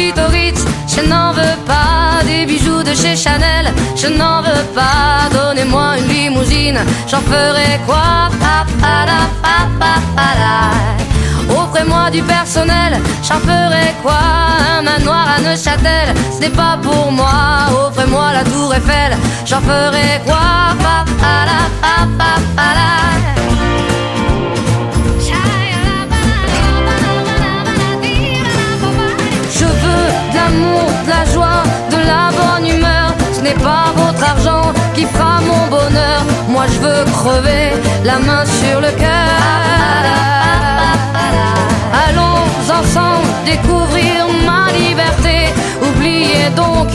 Je n'en veux pas des bijoux de chez Chanel. Je n'en veux pas, donnez-moi une limousine. J'en ferai quoi? Offrez-moi du personnel, j'en ferai quoi? Un manoir à Neuchâtel, ce n'est pas pour moi. Offrez-moi la tour Eiffel, j'en ferai quoi? La main sur le cœur. Allons ensemble découvrir ma liberté. Oubliez donc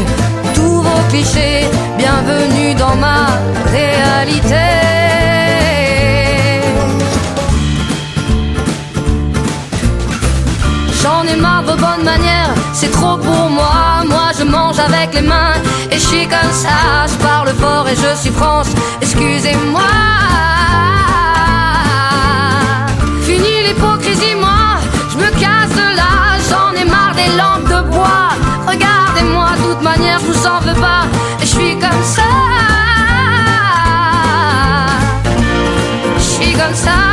tous vos clichés. Bienvenue dans ma réalité. J'en ai marre vos bonnes manières, c'est trop pour moi. Moi je mange avec les mains et je suis comme ça. Je parle fort et je suis France, excusez-moi. Fini l'hypocrisie, moi, je me casse de là. J'en ai marre des lampes de bois. Regardez-moi, de toute manière, je vous en veux pas. Et je suis comme ça. Je suis comme ça.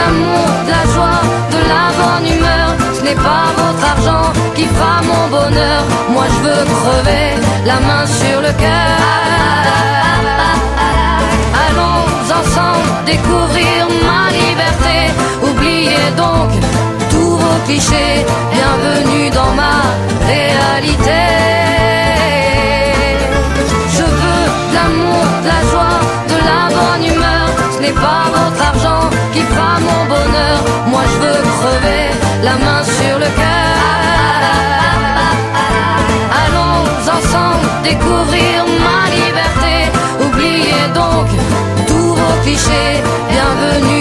L'amour, de la joie, de la bonne humeur. Ce n'est pas votre argent qui fera mon bonheur. Moi je veux crever la main sur le cœur. Allons ensemble découvrir ma liberté. Oubliez donc tous vos clichés. Bienvenue dans ma réalité. Je veux de l'amour, de la joie, de la bonne humeur. Ce n'est pas votre argent qui fera mon bonheur. Moi je veux crever la main sur le cœur. Allons ensemble découvrir ma liberté. Oubliez donc tous vos clichés. Bienvenue.